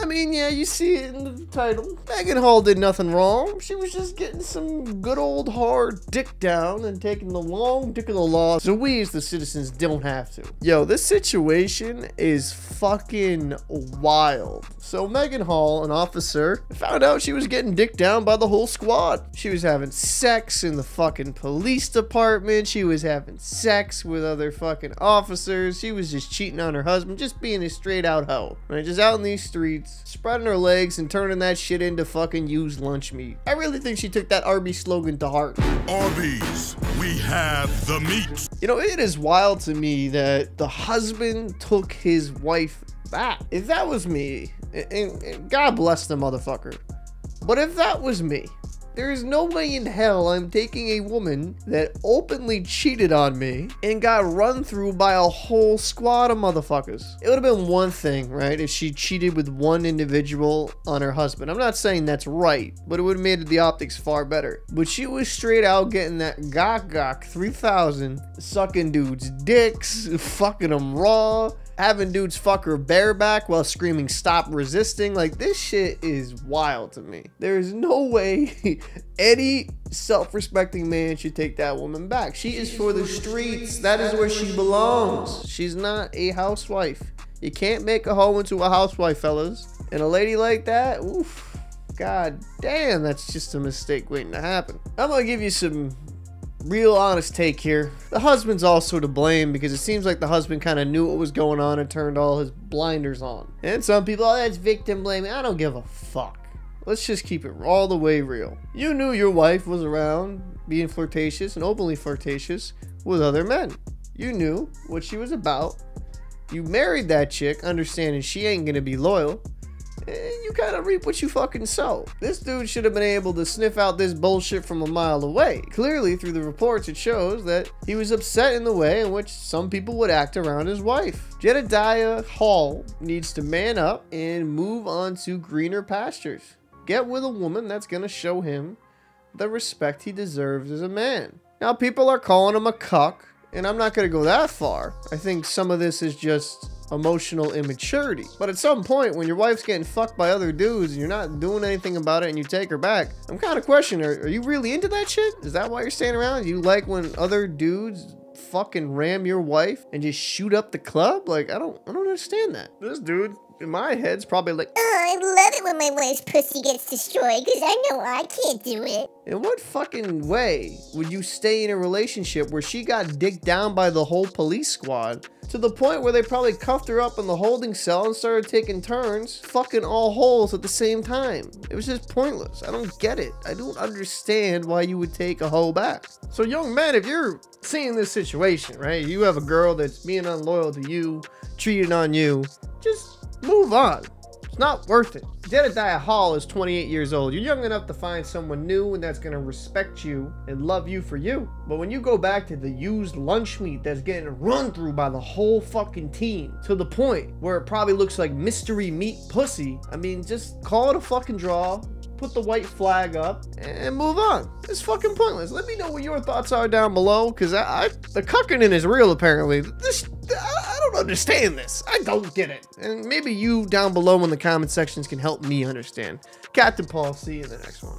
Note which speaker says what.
Speaker 1: I mean, yeah, you see it in the title. Maegan Hall did nothing wrong. She was just getting some good old hard dick down and taking the long dick of the law so we as the citizens don't have to. Yo, this situation is fucking wild. So Maegan Hall, an officer, found out she was getting dick down by the whole squad. She was having sex in the fucking police department. She was having sex with other fucking officers. She was just cheating on her husband, just being a straight out hoe. Right? Just out in these streets, spreading her legs and turning that shit into fucking used lunch meat. I really think she took that Arby's slogan to heart.
Speaker 2: Arby's, we have the meat.
Speaker 1: You know, it is wild to me that the husband took his wife back. If that was me, and, and God bless the motherfucker, but if that was me, there is no way in hell I'm taking a woman that openly cheated on me and got run through by a whole squad of motherfuckers. It would have been one thing, right, if she cheated with one individual on her husband. I'm not saying that's right, but it would have made the optics far better. But she was straight out getting that gok gok 3000, sucking dudes' dicks, fucking them raw, having dudes fuck her bareback while screaming stop resisting like this shit is wild to me there's no way any self-respecting man should take that woman back she is for the streets that is where she belongs she's not a housewife you can't make a hoe into a housewife fellas and a lady like that oof god damn that's just a mistake waiting to happen i'm gonna give you some real honest take here. The husband's also to blame because it seems like the husband kind of knew what was going on and turned all his blinders on. And some people, oh, that's victim blaming. I don't give a fuck. Let's just keep it all the way real. You knew your wife was around being flirtatious and openly flirtatious with other men. You knew what she was about. You married that chick understanding she ain't gonna be loyal And you gotta reap what you fucking sow. This dude should have been able to sniff out this bullshit from a mile away. Clearly, through the reports, it shows that he was upset in the way in which some people would act around his wife. Jedediah Hall needs to man up and move on to greener pastures. Get with a woman that's gonna show him the respect he deserves as a man. Now, people are calling him a cuck, and I'm not gonna go that far. I think some of this is just emotional immaturity. But at some point, when your wife's getting fucked by other dudes and you're not doing anything about it and you take her back, I'm kind of questioning, are, are you really into that shit? Is that why you're staying around? You like when other dudes fucking ram your wife and just shoot up the club? Like, I don't, I don't understand that. This dude in my head's probably like,
Speaker 3: Oh, I love it when my wife's pussy gets destroyed because I know I can't do it.
Speaker 1: In what fucking way would you stay in a relationship where she got dicked down by the whole police squad to the point where they probably cuffed her up in the holding cell and started taking turns fucking all holes at the same time? It was just pointless. I don't get it. I don't understand why you would take a hoe back. So, young men, if you're seeing this situation, right, you have a girl that's being unloyal to you, cheating on you, just Move on. It's not worth it. Jedediah Hall is 28 years old. You're young enough to find someone new and that's gonna respect you and love you for you. But when you go back to the used lunch meat that's getting run through by the whole fucking team to the point where it probably looks like mystery meat pussy, I mean, just call it a fucking draw, put the white flag up, and move on. It's fucking pointless. Let me know what your thoughts are down below, because I, I, the cucking is real apparently. This don't understand this. I don't get it. And maybe you down below in the comment sections can help me understand. Captain Paul, see you in the next one.